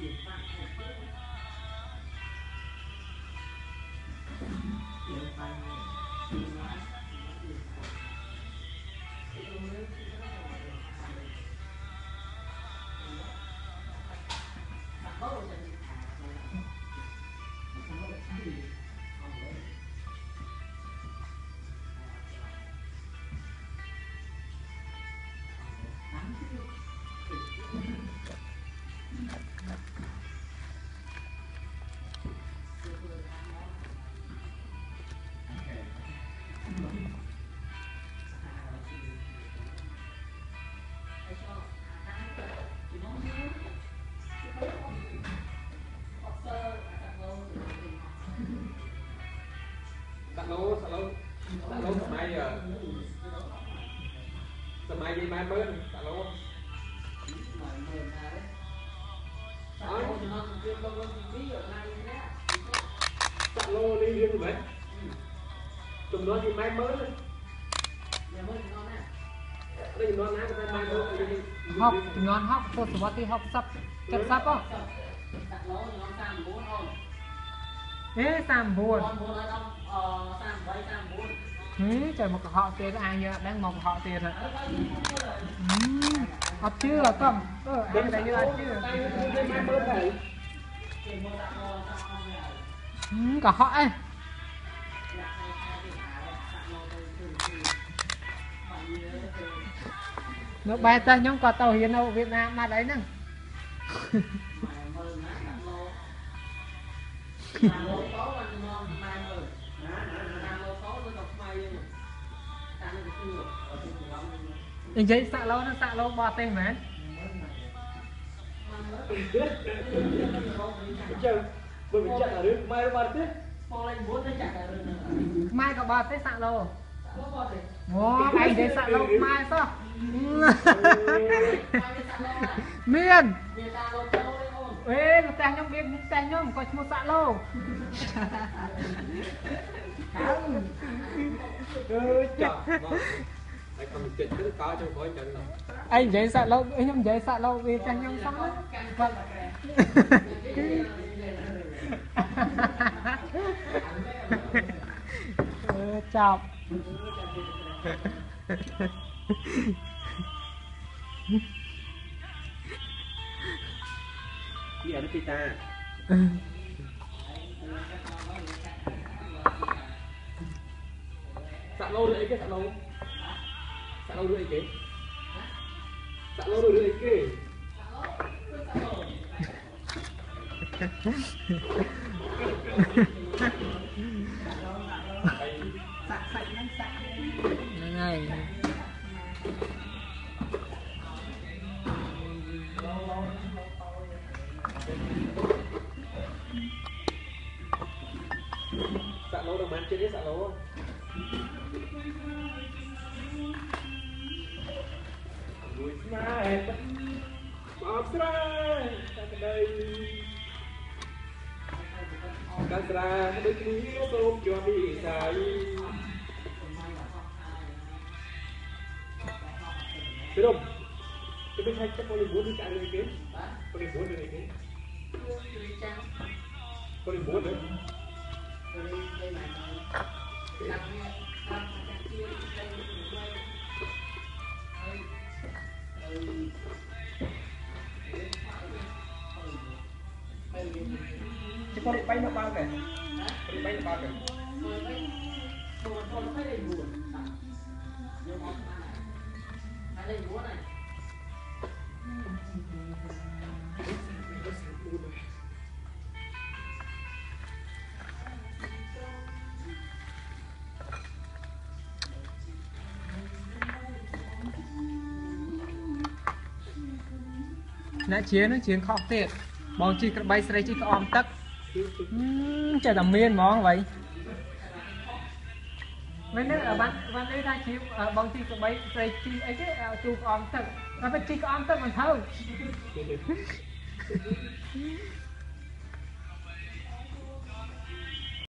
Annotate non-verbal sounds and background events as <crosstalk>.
Peter យីម៉ែមើលតាឡូម៉ែមើលណាអត់ខ្ញុំអត់ជឿបងបងទី2អត់ណាយណាតាឡូនេះយើងមិនចំនួនយីម៉ែមើលយីមើលចំនួនណាចំនួនណាគេម៉ែមើលហប់ចំនួនហប់ពោះសវត្ថី60 70ហ៎តាឡូចំនួន39អូនអេ39 39ដល់38 39 Ừ, trời một họ tiền có ai nhờ đang một họ tiền hả? Ừ, Ọt chưa? Không ờ ăn đấy như ăn chưa? Ừ, Cả họ ấy. Nó bay ta nhóm có tàu hiền đâu Việt Nam mà đấy nè. <laughs> ននៅវៀតណាមបាត់អីហ្នឹងនិយាយសាក់ឡូហ្នឹងសាក់ឡូបរទេសមែនចឹងបើបញ្ជាក់រឿងម៉ែបាត់ទេខ្មែរក៏បរទេសសាក់ឡូអូឯងនិយាយសាក់ឡូខ្មែរសោះមានអេផ្ទះខ្ញុំវាផ្ទះខ្ញុំក៏ឈ្មោះសាក់ឡូអើចាក់មកហើយកុំចិត្តទៅកោចុងក្រោយចឹងឯងនិយាយសាក់ឡូខ្ញុំនិយាយសាក់ឡូវាផ្ទះខ្ញុំសោះបាត់អឺចាប់ anh dễ sợ lâu anh không dễ sợ lâu vì anh em sống vâng. <laughs> Chọc đi ở đi ta sợ lâu lấy cái sợ lâu tak tahu duit ke? Tak tahu duit ke? Này. Sạ lỗ đồng bán chết đấy sạ lỗ không? មួយស្នេហ៍បោកស្រែតែក្តីកាស្រាដូចគ្នាសូមជាប់វិស័យពីរំទៅទៅឆែកចិត្តពលិបួននេះចាក់លើគេពលិបួនលើគេពលិបួនលើ chứ con định bay nó bao kìa con định bay nó bao kìa Nè អ្នកជានឹងជាងខុសទៀតបងជីក្របីស្រីជីក្អមទឹកហឹម ចេះតែមានហ្មង vậy មែនទេវ៉ាន់វ៉ាន់នេះថាជីវបងជីក្បីស្រីជីអីទេទូក្អមទឹកតែជីក្អមទឹកមិនត្រូវ